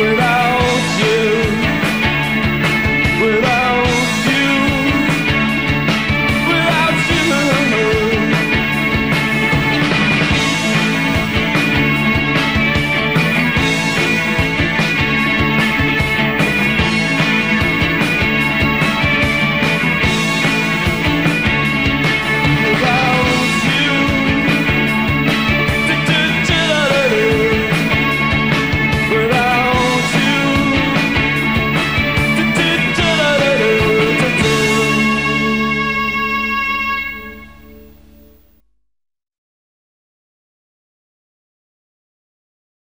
without